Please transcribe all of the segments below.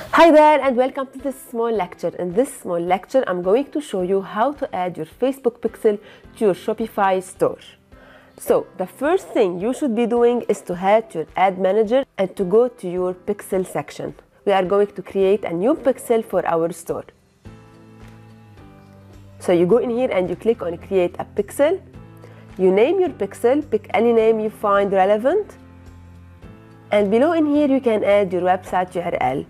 Hi there and welcome to this small lecture. In this small lecture, I'm going to show you how to add your Facebook pixel to your Shopify store. So the first thing you should be doing is to head to your ad manager and to go to your pixel section. We are going to create a new pixel for our store. So you go in here and you click on create a pixel. You name your pixel, pick any name you find relevant. And below in here you can add your website URL.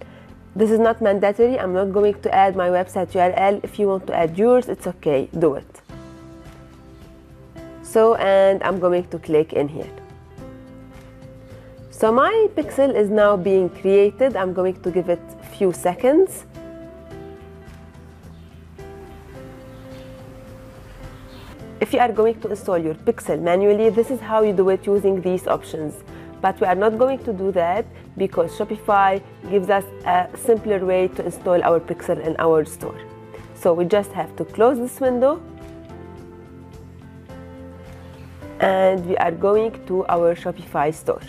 This is not mandatory. I'm not going to add my website URL. If you want to add yours, it's okay. Do it. So, and I'm going to click in here. So my pixel is now being created. I'm going to give it a few seconds. If you are going to install your pixel manually, this is how you do it using these options. But we are not going to do that because Shopify gives us a simpler way to install our pixel in our store. So we just have to close this window and we are going to our Shopify store.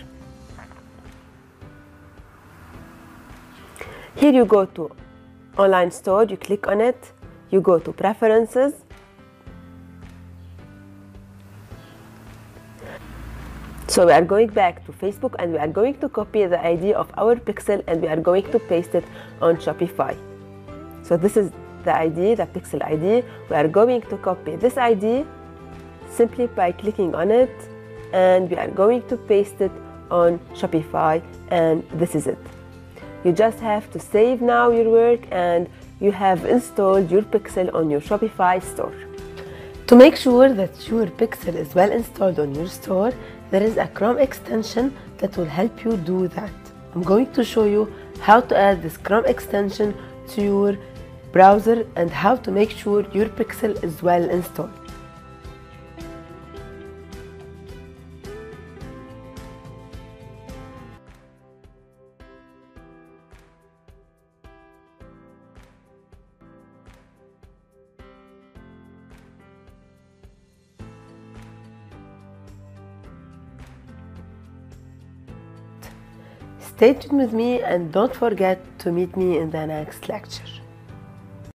Here you go to online store, you click on it, you go to preferences, So we are going back to Facebook and we are going to copy the ID of our pixel and we are going to paste it on Shopify. So this is the ID, the pixel ID. We are going to copy this ID simply by clicking on it and we are going to paste it on Shopify and this is it. You just have to save now your work and you have installed your pixel on your Shopify store. To make sure that your pixel is well installed on your store, there is a Chrome extension that will help you do that. I'm going to show you how to add this Chrome extension to your browser and how to make sure your pixel is well installed. Stay tuned with me and don't forget to meet me in the next lecture.